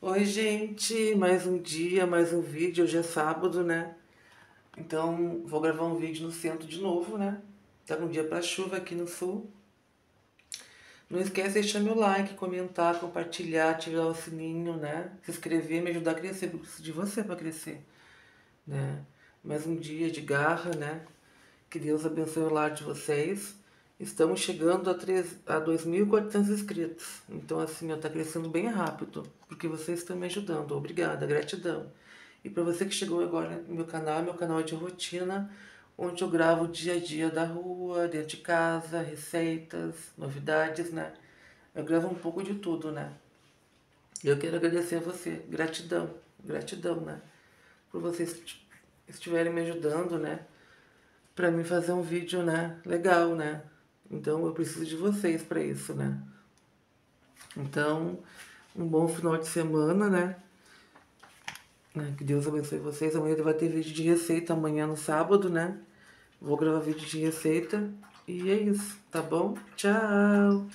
Oi, gente, mais um dia, mais um vídeo. Hoje é sábado, né? Então, vou gravar um vídeo no centro de novo, né? Tá um dia pra chuva aqui no sul. Não esquece de deixar meu like, comentar, compartilhar, ativar o sininho, né? Se inscrever, me ajudar a crescer, porque preciso de você para crescer, né? Mais um dia de garra, né? Que Deus abençoe o lar de vocês. Estamos chegando a, 3, a 2.400 inscritos. Então, assim, está crescendo bem rápido, porque vocês estão me ajudando. Obrigada, gratidão. E para você que chegou agora no meu canal, meu canal é de rotina, onde eu gravo o dia a dia da rua, dentro de casa, receitas, novidades, né? Eu gravo um pouco de tudo, né? Eu quero agradecer a você, gratidão, gratidão, né? Por vocês estiverem me ajudando, né? Para mim fazer um vídeo, né? Legal, né? Então eu preciso de vocês para isso, né? Então, um bom final de semana, né? né? Que Deus abençoe vocês. Amanhã vai ter vídeo de receita, amanhã no sábado, né? Vou gravar vídeo de receita. E é isso, tá bom? Tchau!